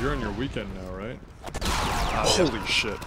You're on your weekend now, right? Holy shit.